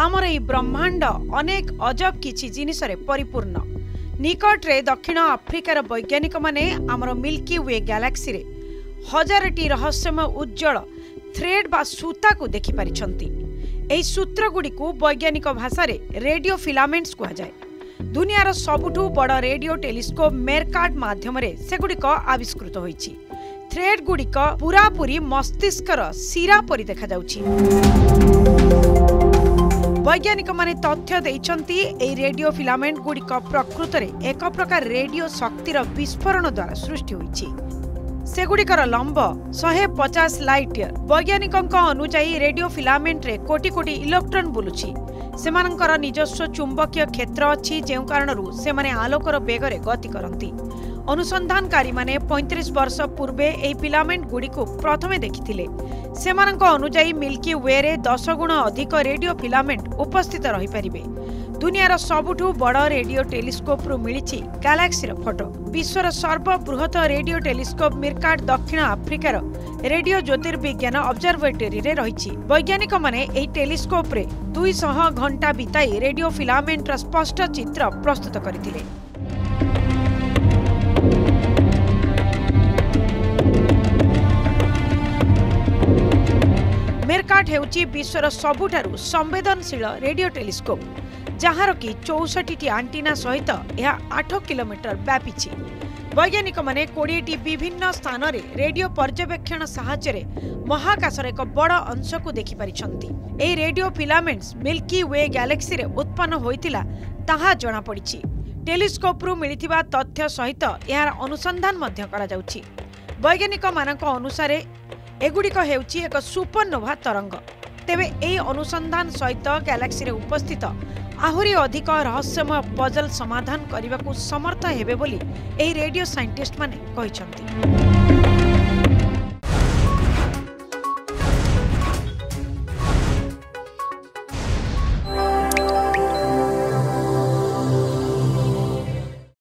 ଆମର ଏହି ବ୍ରହ୍ମାଣ୍ଡ ଅନେକ ଅଜବ କିଛି ଜିନିଷରେ ପରିପୂର୍ଣ୍ଣ। ନିକଟରେ ଦକ୍ଷିଣ ଆଫ୍ରିକାର ବୈଜ୍ଞାନିକମାନେ ଆମର ମିଲ୍କି ୱେ ଗ୍ୟାଲାକ୍ସିରେ ହଜାରଟି ରହସ୍ୟମୟ ଉଜ୍ଜଳ ଥ୍ରେଡ୍ ବା ସୂତାକୁ ଦେଖିପାରିଛନ୍ତି। ଏହି ସୂତ୍ରଗୁଡ଼ିକୁ ବୈଜ୍ଞାନିକ ଭାଷାରେ ରେଡିଓ ଫିଲାମେଣ୍ଟସ୍ କୁହାଯାଏ। ଦୁନିଆର ସବୁଠୁ ବଡ଼ ରେଡିଓ ଟେଲିସ୍କୋପ୍ ମେରକାଟ୍ ମାଧ୍ୟମରେ ସେଗୁଡ଼ିକ ଆବିଷ୍କୃତ ହୋଇଛି। ଥ୍ରେଡ୍ ଗୁଡ଼ିକ ପୁରାପୁରି ମସ୍ତିଷ୍କର ଶିରା ପରି ଦେଖାଯାଉଛି। ବୈଜ୍ଞାନିକମାନେ ତଥ୍ୟ ଦେଇଛନ୍ତି ଏହି ରେଡିଓ ଫିଲାମେଣ୍ଟ ଗୁଡ଼ିକ ପ୍ରକୃତରେ ଏକ ପ୍ରକାର ରେଡିଓ ଶକ୍ତିର ବିସ୍ଫୋରଣ ଦ୍ୱାରା ସୃଷ୍ଟି ହୋଇଛି। ସେଗୁଡ଼ିକର ଲମ୍ବ ଶହେ ପଚାଶ ଲାଇଟ୍ ବୈଜ୍ଞାନିକଙ୍କ ଅନୁଯାୟୀ ରେଡିଓ ଫିଲାମେଣ୍ଟରେ କୋଟି କୋଟି ଇଲେକ୍ଟ୍ରନ୍ ବୁଲୁଛି। ସେମାନଙ୍କର ନିଜସ୍ୱ ଚୁମ୍ବକୀୟ କ୍ଷେତ୍ର ଅଛି ଯେଉଁ କାରଣରୁ ସେମାନେ ଆଲୋକର ବେଗରେ ଗତି କରନ୍ତି। ଅନୁସନ୍ଧାନକାରୀମାନେ ପଇଁତିରିଶ ବର୍ଷ ପୂର୍ବେ ଏହି ଫିଲାମେଣ୍ଟ ଗୁଡ଼ିକୁ ପ୍ରଥମେ ଦେଖିଥିଲେ। ସେମାନଙ୍କ ଅନୁଯାୟୀ ମିଲ୍କି ୱେରେ ଦଶ ଗୁଣ ଅଧିକ ରେଡିଓ ଫିଲାମେଣ୍ଟ ଉପସ୍ଥିତ ରହିପାରିବେ। ଦୁନିଆର ସବୁଠୁ ବଡ଼ ରେଡିଓ ଟେଲିସ୍କୋପ୍ରୁ ମିଳିଛି ଗ୍ୟାଲାକ୍ସିର ଫଟୋ। ବିଶ୍ୱର ସର୍ବବୃହତ ରେଡିଓ ଟେଲିସ୍କୋପ୍ ମିର୍କାଟ୍ ଦକ୍ଷିଣ ଆଫ୍ରିକାର ରେଡିଓ ଜ୍ୟୋତିର୍ବିଜ୍ଞାନ ଅବଜରଭେଟୋରୀରେ ରହିଛି। ବୈଜ୍ଞାନିକମାନେ ଏହି ଟେଲିସ୍କୋପ୍ରେ ଦୁଇଶହ ଘଣ୍ଟା ବିତାଇ ରେଡିଓ ଫିଲାମେଣ୍ଟର ସ୍ପଷ୍ଟ ଚିତ୍ର ପ୍ରସ୍ତୁତ କରିଥିଲେ। ମେରକାଟ୍ ହେଉଛି ବିଶ୍ୱର ସବୁଠାରୁ ସମ୍ବେଦନଶୀଳ ରେଡିଓ ଟେଲିସ୍କୋପ୍ ଯାହାର କି ଚଉଷଠିଟି ଆଣ୍ଟିନା ସହିତ ଏହା ଆଠ କିଲୋମିଟର ବ୍ୟାପିଛି। ବୈଜ୍ଞାନିକମାନେ କୋଡ଼ିଏଟି ବିଭିନ୍ନ ସ୍ଥାନରେ ରେଡିଓ ପର୍ଯ୍ୟବେକ୍ଷଣ ସାହାଯ୍ୟରେ ମହାକାଶର ଏକ ବଡ଼ ଅଂଶକୁ ଦେଖିପାରିଛନ୍ତି। ଏହି ରେଡିଓ ଫିଲାମେଣ୍ଟସ୍ ମିଲ୍କି ୱେ ଗ୍ୟାଲେକ୍ସିରେ ଉତ୍ପନ୍ନ ହୋଇଥିଲା ତାହା ଜଣାପଡ଼ିଛି। ଟେଲିସ୍କୋପ୍ରୁ ମିଳିଥିବା ତଥ୍ୟ ସହିତ ଏହାର ଅନୁସନ୍ଧାନ ମଧ୍ୟ କରାଯାଉଛି। ବୈଜ୍ଞାନିକମାନଙ୍କ ଅନୁସାରେ ଏଗୁଡ଼ିକ ହେଉଛି ଏକ ସୁପରନୋଭା ତରଙ୍ଗ। ତେବେ ଏହି ଅନୁସନ୍ଧାନ ସହିତ ଗ୍ୟାଲାକ୍ସିରେ ଉପସ୍ଥିତ ଆହୁରି ଅଧିକ ରହସ୍ୟମୟ ପଜଲ ସମାଧାନ କରିବାକୁ ସମର୍ଥ ହେବେ ବୋଲି ଏହି ରେଡିଓ ସାଇଣ୍ଟିଷ୍ଟମାନେ କହିଛନ୍ତି।